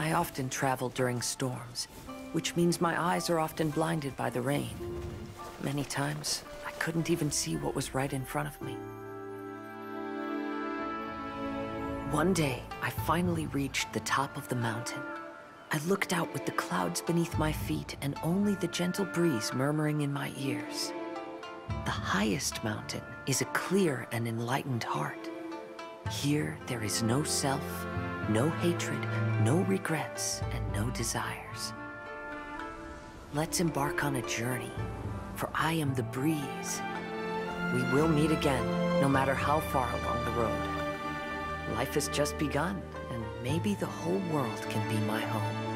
I often travel during storms, which means my eyes are often blinded by the rain. Many times, I couldn't even see what was right in front of me. One day, I finally reached the top of the mountain. I looked out with the clouds beneath my feet and only the gentle breeze murmuring in my ears. The highest mountain is a clear and enlightened heart. Here, there is no self, no hatred, no regrets, and no desires. Let's embark on a journey, for I am the breeze. We will meet again, no matter how far along the road. Life has just begun, and maybe the whole world can be my home.